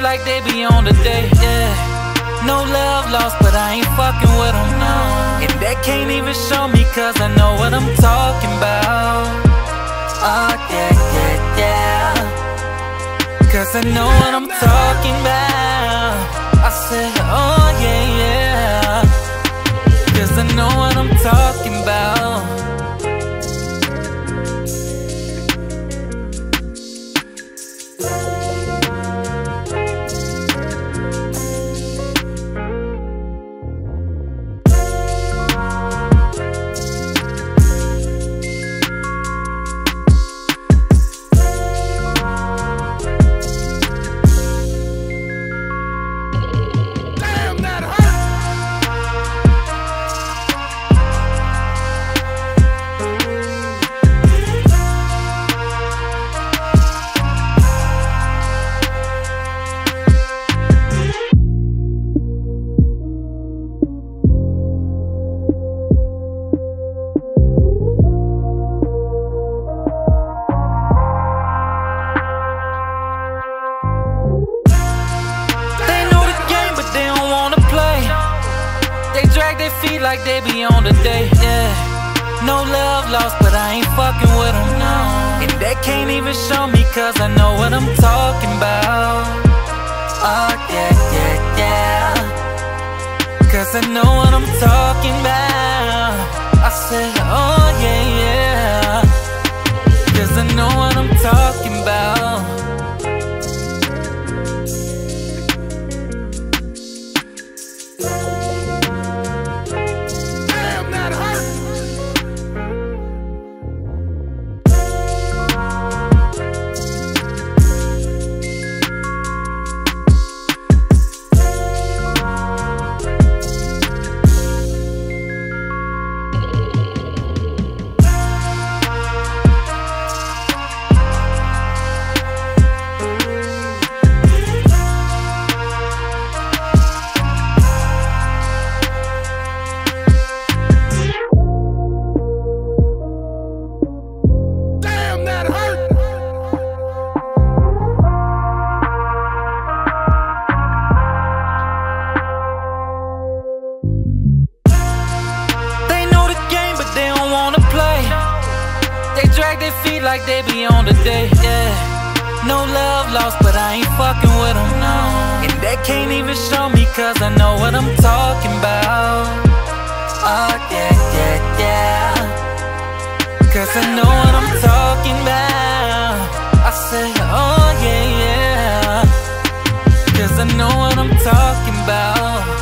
their like they be on the day, yeah. No love lost, but I ain't fucking with them, no. And they can't even show me, cause I know what I'm talking about. Oh, yeah, yeah, yeah. Cause I know what I'm talking about. They feet like they be on the day, yeah. No love lost, but I ain't fucking with them, no. And they can't even show me, cause I know what I'm drag their feet like they be on the day, yeah. No love lost, but I ain't fucking with them, no. And they can't even show me, cause I know what I'm talking about. Oh, yeah, yeah, yeah. Cause I know what I'm talking about. I say, oh, yeah, yeah. Cause I know what I'm talking about.